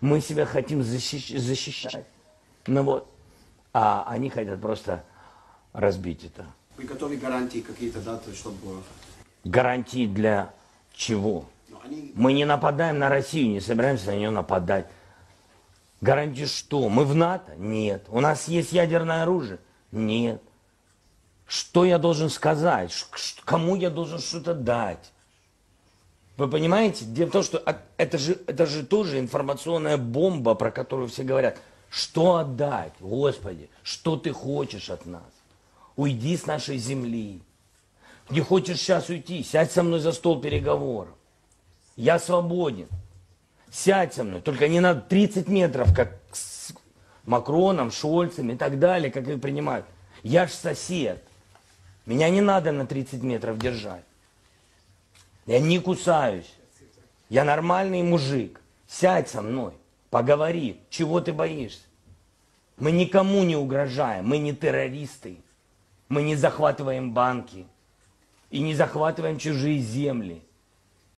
Мы себя хотим защищ- защищать. Ну вот. А они хотят просто разбить это. Вы готовы гарантии какие-то даты, чтобы... Гарантии для чего? Ну, они... Мы не нападаем на Россию, не собираемся на нее нападать. Гарантии что? Мы в НАТО? Нет. У нас есть ядерное оружие? Нет. Что я должен сказать? Кому я должен что-то дать? Вы понимаете? Дело в том, что это же, это же тоже информационная бомба, про которую все говорят. Что отдать? Господи, что ты хочешь от нас? Уйди с нашей земли. Не хочешь сейчас уйти? Сядь со мной за стол переговоров. Я свободен. Сядь со мной. Только не на 30 метров, как с Макроном, Шольцем и так далее, как их принимают. Я ж сосед. Меня не надо на 30 метров держать. Я не кусаюсь. Я нормальный мужик. Сядь со мной. Поговори. Чего ты боишься? Мы никому не угрожаем. Мы не террористы. Мы не захватываем банки. И не захватываем чужие земли.